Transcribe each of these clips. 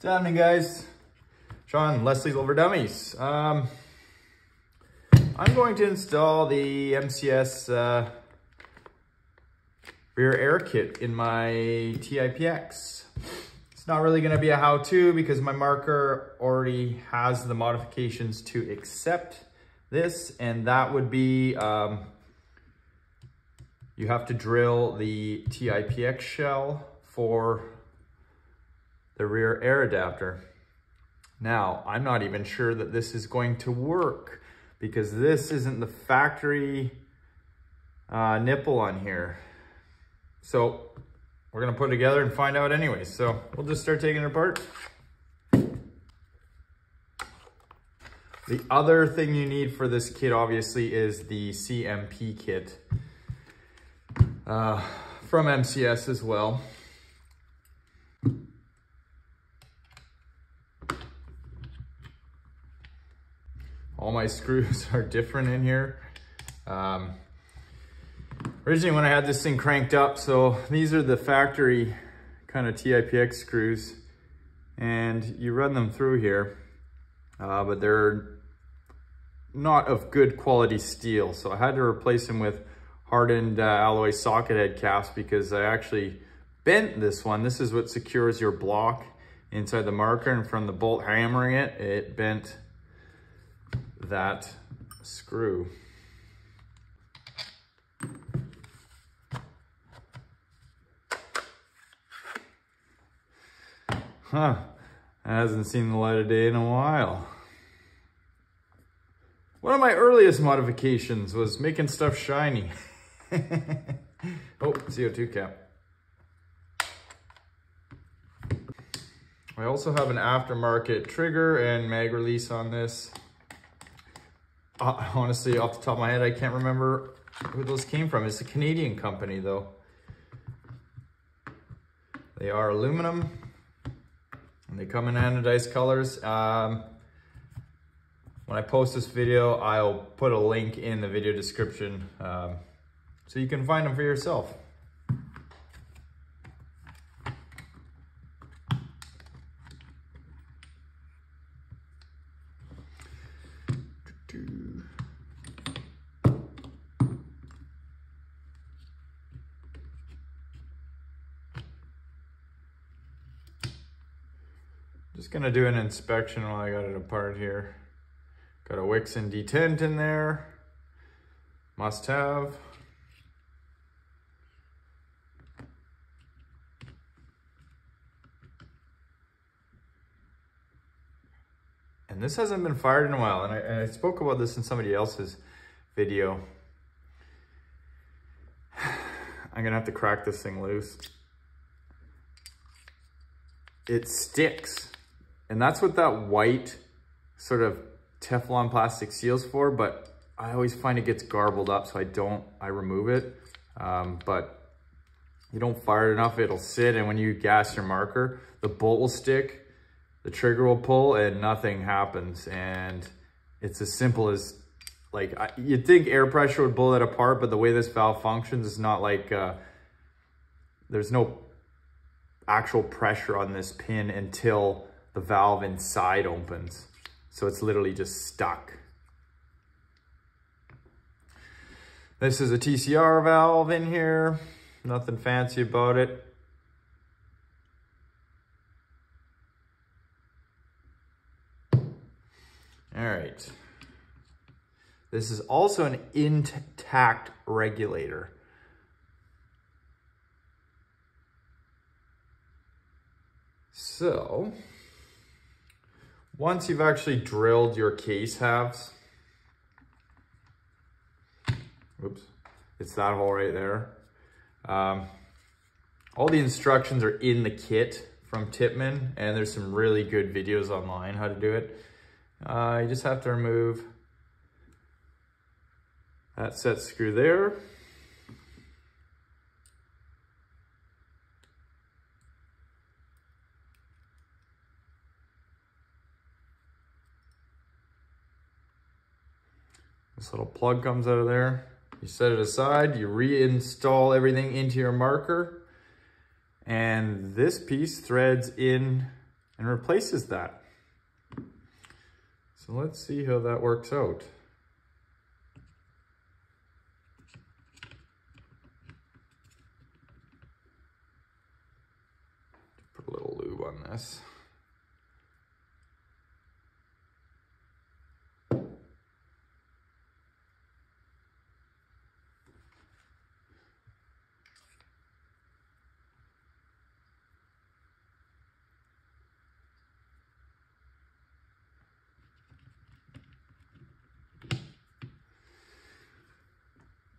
What's happening, guys? Sean, Less Lethal for Dummies. Um, I'm going to install the MCS uh, rear air kit in my TIPX. It's not really going to be a how-to because my marker already has the modifications to accept this, and that would be um, you have to drill the TIPX shell for the rear air adapter. Now, I'm not even sure that this is going to work because this isn't the factory uh, nipple on here. So we're gonna put it together and find out anyway. So we'll just start taking it apart. The other thing you need for this kit obviously is the CMP kit uh, from MCS as well. My screws are different in here. Um, originally when I had this thing cranked up, so these are the factory kind of TIPX screws and you run them through here, uh, but they're not of good quality steel. So I had to replace them with hardened uh, alloy socket head caps because I actually bent this one. This is what secures your block inside the marker and from the bolt hammering it, it bent that screw. Huh, hasn't seen the light of day in a while. One of my earliest modifications was making stuff shiny. oh, CO2 cap. I also have an aftermarket trigger and mag release on this. Uh, honestly, off the top of my head, I can't remember who those came from. It's a Canadian company though. They are aluminum and they come in anodized colors. Um, when I post this video, I'll put a link in the video description um, so you can find them for yourself. Just gonna do an inspection while I got it apart here. Got a Wixon detent in there. Must have. And this hasn't been fired in a while. And I, and I spoke about this in somebody else's video. I'm gonna have to crack this thing loose. It sticks. And that's what that white sort of Teflon plastic seals for, but I always find it gets garbled up, so I don't, I remove it. Um, but you don't fire it enough, it'll sit, and when you gas your marker, the bolt will stick, the trigger will pull, and nothing happens. And it's as simple as, like, I, you'd think air pressure would blow that apart, but the way this valve functions is not like, uh, there's no actual pressure on this pin until the valve inside opens. So it's literally just stuck. This is a TCR valve in here. Nothing fancy about it. All right. This is also an intact regulator. So, once you've actually drilled your case halves, oops, it's that hole right there. Um, all the instructions are in the kit from Tippmann, and there's some really good videos online how to do it. Uh, you just have to remove that set screw there. This little plug comes out of there. You set it aside, you reinstall everything into your marker, and this piece threads in and replaces that. So let's see how that works out. Put a little lube on this.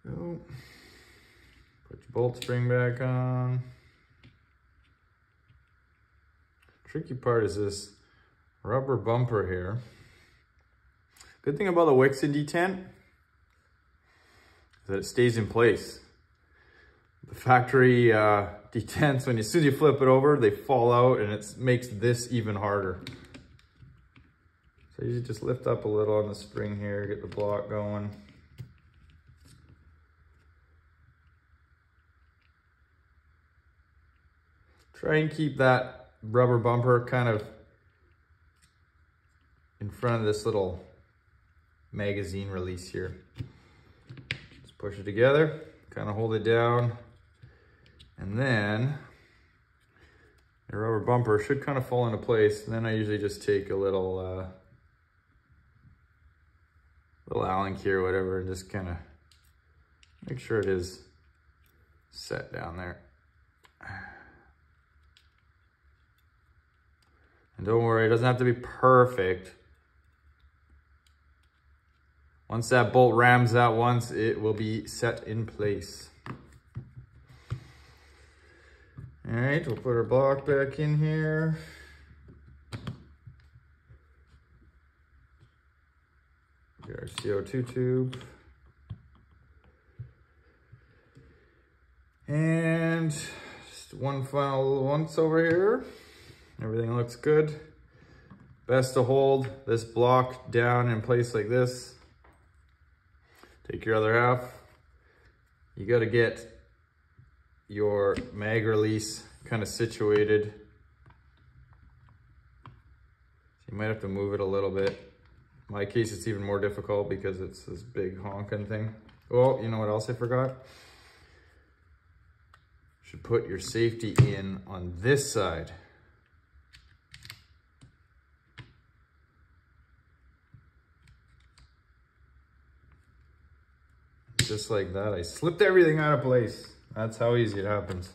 Go. Put your bolt spring back on. Tricky part is this rubber bumper here. Good thing about the Wixon detent is that it stays in place. The factory uh, detents, when you, as soon as you flip it over, they fall out and it makes this even harder. So you just lift up a little on the spring here, get the block going. Try and keep that rubber bumper kind of in front of this little magazine release here. Just push it together, kind of hold it down, and then the rubber bumper should kind of fall into place. And then I usually just take a little, uh, little Allen key or whatever and just kind of make sure it is set down there. And don't worry, it doesn't have to be perfect. Once that bolt rams that once, it will be set in place. All right, we'll put our block back in here. Get our CO2 tube. And just one final once over here. Everything looks good. Best to hold this block down in place like this. Take your other half. You got to get your mag release kind of situated. You might have to move it a little bit. In my case, it's even more difficult because it's this big honking thing. Oh, you know what else I forgot? Should put your safety in on this side. Just like that. I slipped everything out of place. That's how easy it happens.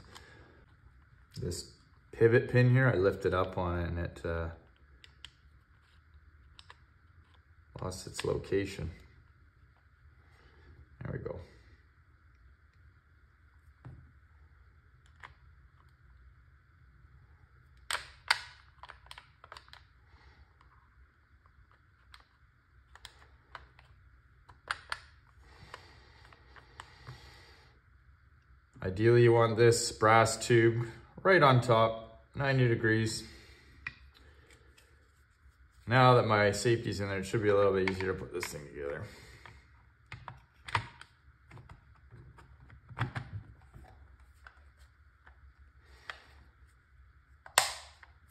This pivot pin here, I lifted it up on it and it uh, lost its location. There we go. Ideally, you want this brass tube right on top, 90 degrees. Now that my safety's in there, it should be a little bit easier to put this thing together.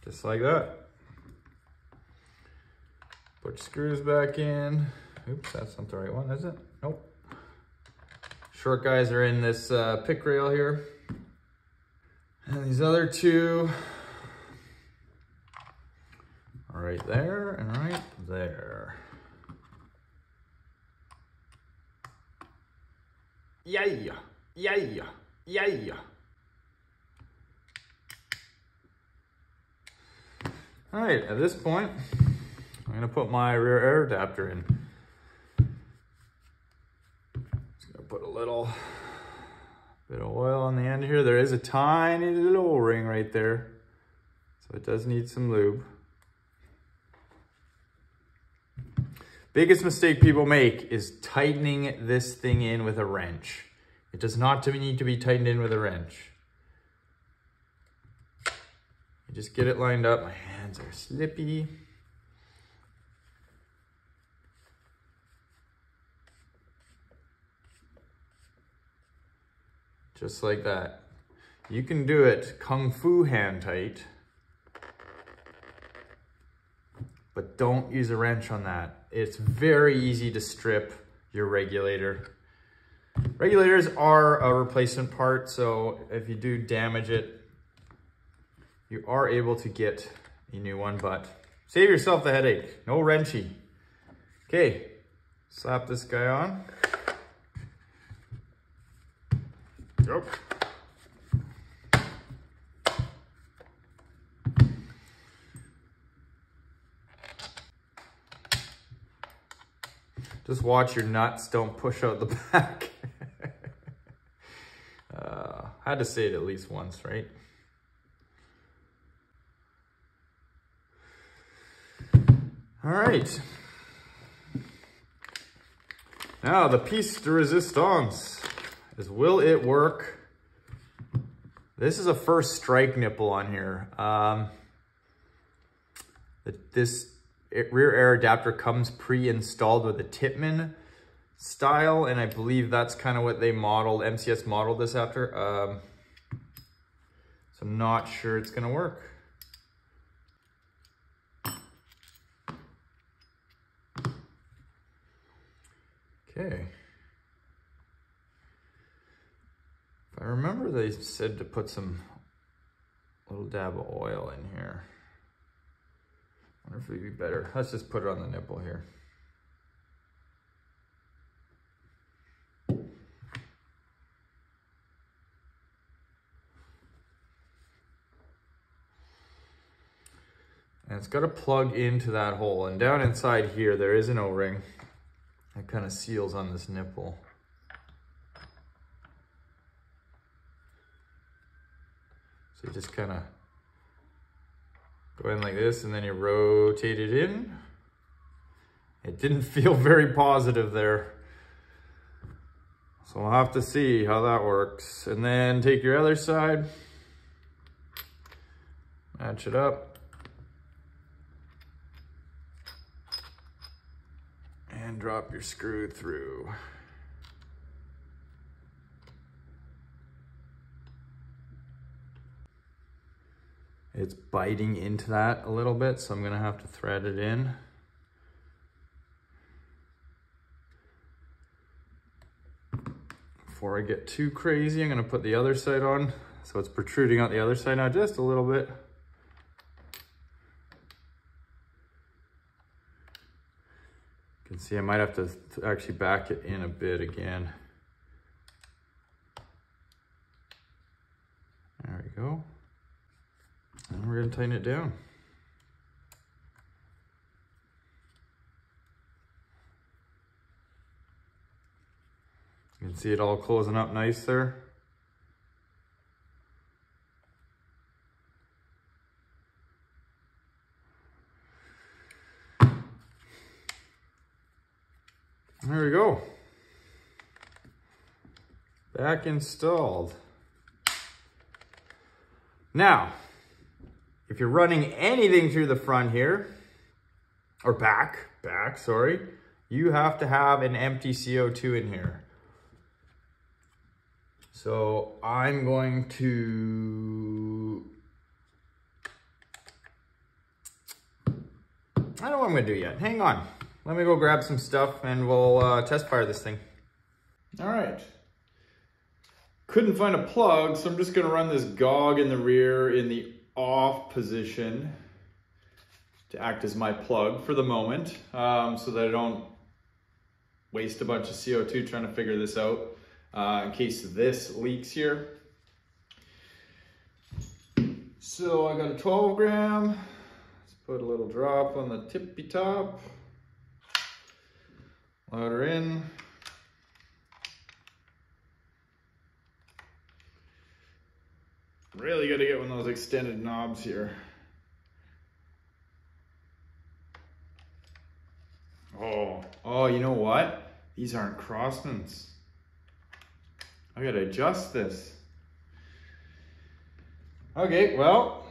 Just like that. Put your screws back in. Oops, that's not the right one, is it? Nope. Short guys are in this uh, pick rail here. And these other two are right there and right there. Yeah, yeah, yeah. All right, at this point, I'm gonna put my rear air adapter in. put a little bit of oil on the end here. There is a tiny little O-ring right there. So it does need some lube. Biggest mistake people make is tightening this thing in with a wrench. It does not need to be tightened in with a wrench. You just get it lined up. My hands are slippy. Just like that. You can do it kung fu hand tight. but don't use a wrench on that. It's very easy to strip your regulator. Regulators are a replacement part, so if you do damage it, you are able to get a new one, but save yourself the headache. No wrenchy. Okay, slap this guy on. Yep. Just watch your nuts don't push out the back. uh, had to say it at least once, right? All right. Now the piece de resistance is will it work? This is a first strike nipple on here. Um, this rear air adapter comes pre-installed with a Tippmann style, and I believe that's kind of what they modeled, MCS modeled this after. Um, so I'm not sure it's gonna work. Okay. If I remember, they said to put some little dab of oil in here. wonder if it'd be better. Let's just put it on the nipple here. And it's got to plug into that hole. And down inside here, there is an O-ring that kind of seals on this nipple. So you just kind of go in like this and then you rotate it in. It didn't feel very positive there. So we'll have to see how that works. And then take your other side, match it up. And drop your screw through. It's biting into that a little bit, so I'm gonna have to thread it in. Before I get too crazy, I'm gonna put the other side on. So it's protruding out the other side now just a little bit. You can see I might have to actually back it in a bit again. There we go. Tighten it down. You can see it all closing up nice there. There we go. Back installed. Now, if you're running anything through the front here, or back, back, sorry, you have to have an empty CO2 in here. So I'm going to, I don't know what I'm gonna do yet. Hang on. Let me go grab some stuff and we'll uh, test fire this thing. All right. Couldn't find a plug, so I'm just gonna run this GOG in the rear in the off position to act as my plug for the moment um, so that I don't waste a bunch of CO2 trying to figure this out uh, in case this leaks here. So I got a 12 gram. Let's put a little drop on the tippy top. Load her in. Really got to get one of those extended knobs here. Oh, oh, you know what? These aren't crossments. I gotta adjust this. Okay, well,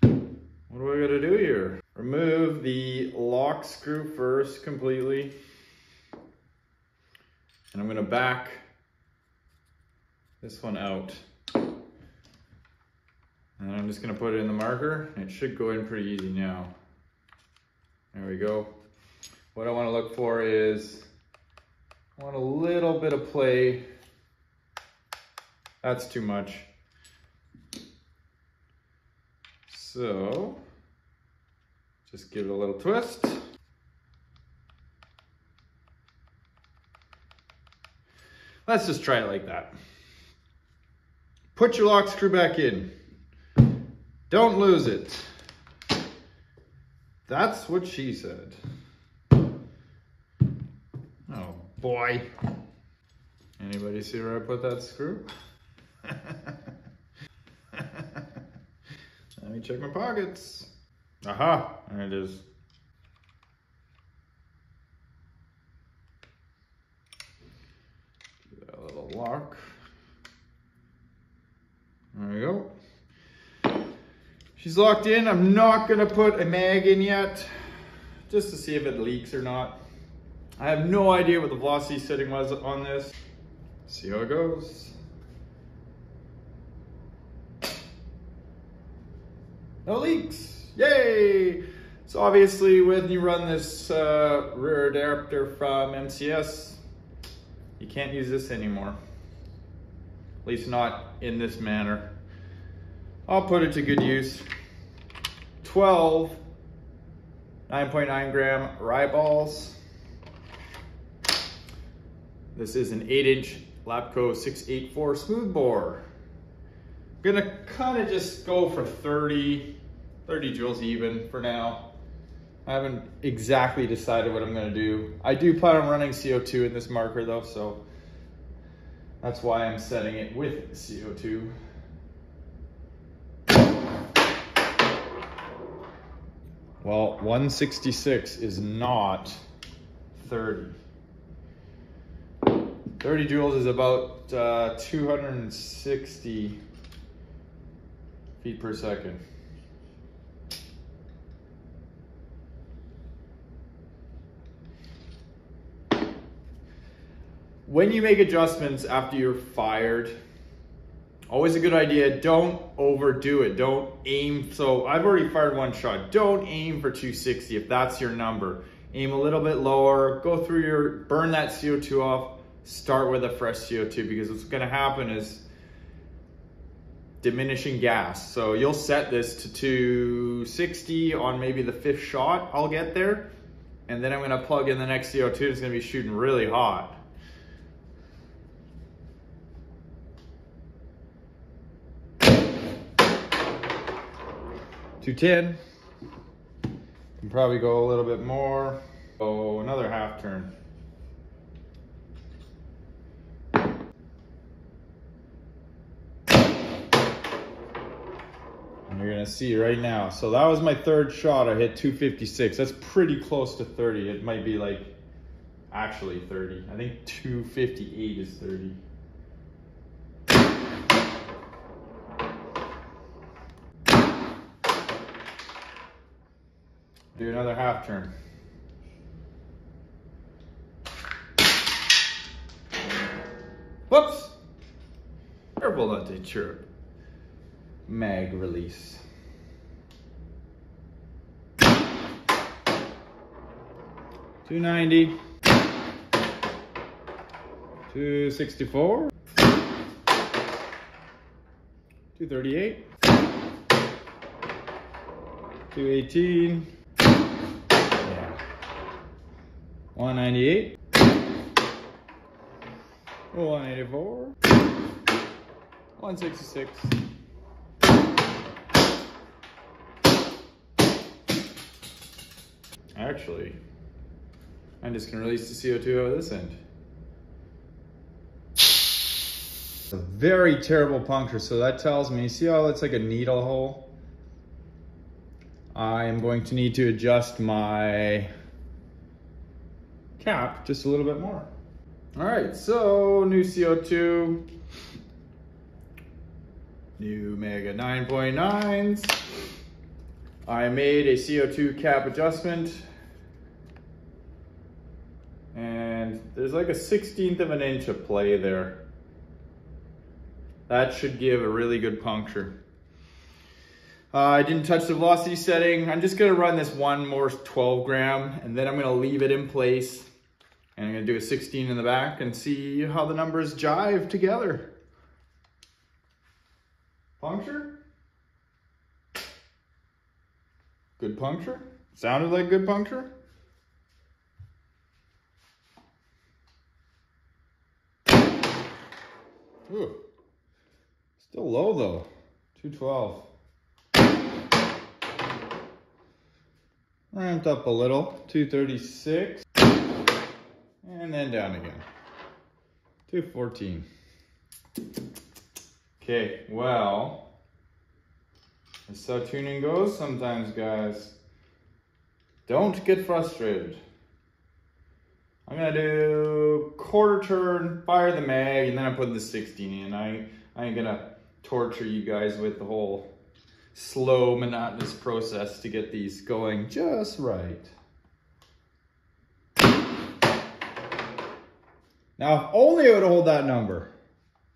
what do I gotta do here? Remove the lock screw first completely. And I'm gonna back this one out. And I'm just gonna put it in the marker. It should go in pretty easy now. There we go. What I want to look for is, I want a little bit of play. That's too much. So, just give it a little twist. Let's just try it like that. Put your lock screw back in. Don't lose it. That's what she said. Oh boy. Anybody see where I put that screw? Let me check my pockets. Aha, there it is. Do that little lock. There we go. She's locked in. I'm not gonna put a mag in yet, just to see if it leaks or not. I have no idea what the velocity setting was on this. See how it goes. No leaks, yay! So obviously when you run this uh, rear adapter from MCS, you can't use this anymore. At least not in this manner. I'll put it to good use. 12 9.9 gram rye balls. This is an 8 inch Lapco 684 smooth bore. I'm Gonna kind of just go for 30, 30 joules even for now. I haven't exactly decided what I'm gonna do. I do plan on running CO2 in this marker though, so that's why I'm setting it with CO2. Well, 166 is not 30. 30 joules is about uh, 260 feet per second. When you make adjustments after you're fired, always a good idea, don't overdo it. Don't aim, so I've already fired one shot. Don't aim for 260 if that's your number. Aim a little bit lower, go through your, burn that CO2 off, start with a fresh CO2 because what's gonna happen is diminishing gas. So you'll set this to 260 on maybe the fifth shot, I'll get there. And then I'm gonna plug in the next CO2, it's gonna be shooting really hot. Two ten. Can probably go a little bit more. Oh, another half turn. And you're gonna see right now. So that was my third shot. I hit 256. That's pretty close to 30. It might be like actually 30. I think 258 is 30. Do another half turn. Whoops! Careful not to chirp. Mag release. Two ninety. Two sixty four. Two thirty eight. Two eighteen. 198, 184, 166, Actually, I'm just gonna release the CO2 out of this end. It's a very terrible puncture, so that tells me, see how that's like a needle hole? I am going to need to adjust my cap just a little bit more. All right, so new CO2, new Mega 9.9s. I made a CO2 cap adjustment and there's like a 16th of an inch of play there. That should give a really good puncture. Uh, I didn't touch the velocity setting. I'm just gonna run this one more 12 gram and then I'm gonna leave it in place. And I'm gonna do a 16 in the back and see how the numbers jive together. Puncture? Good puncture? Sounded like good puncture? Ooh. Still low though. 212. Ramped up a little. 236. And then down again. 214. Okay, well, that's how tuning goes sometimes, guys. Don't get frustrated. I'm gonna do quarter turn, fire the mag, and then I'm putting the 16 in. I, I ain't gonna torture you guys with the whole slow, monotonous process to get these going just right. Now, if only it would hold that number.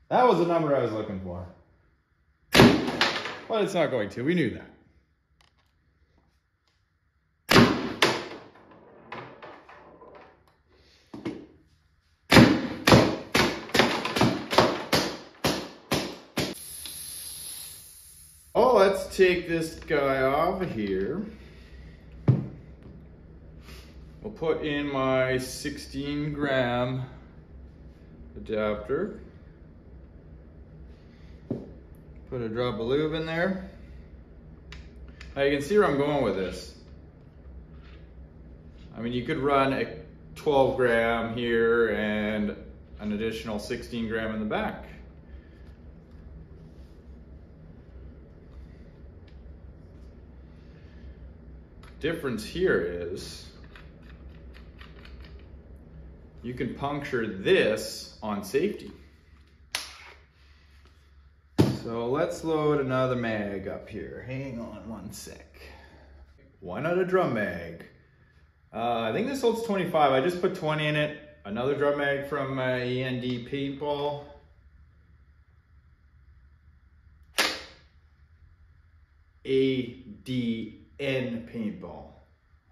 That was the number I was looking for. But it's not going to, we knew that. Oh, let's take this guy off of here. We'll put in my 16 gram adapter. Put a drop of lube in there. Now you can see where I'm going with this. I mean, you could run a 12 gram here and an additional 16 gram in the back. difference here is you can puncture this on safety. So let's load another mag up here. Hang on one sec. Why not a drum mag? Uh, I think this holds 25. I just put 20 in it. Another drum mag from uh, END Paintball. ADN paintball.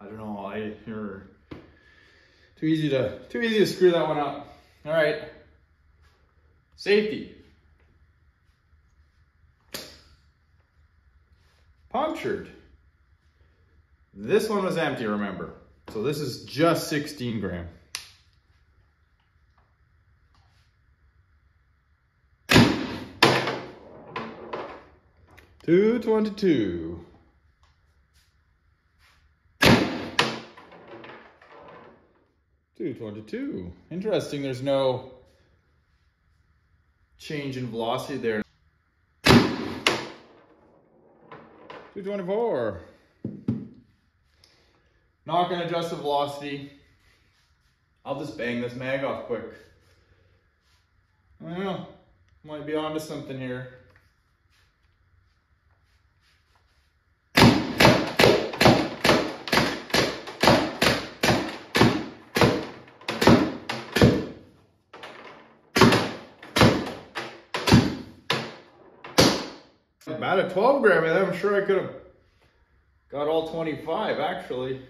I don't know, I you're too easy to too easy to screw that one up. All right. Safety. Punctured. This one was empty, remember. So this is just 16 gram. Two twenty-two. 222. Interesting, there's no change in velocity there. 224. Not gonna adjust the velocity. I'll just bang this mag off quick. I don't know, might be onto something here. About a 12 gram of I'm sure I could have got all 25 actually.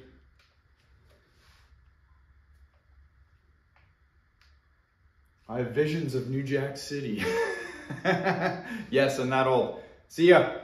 I have visions of New Jack City. yes, and that'll see ya.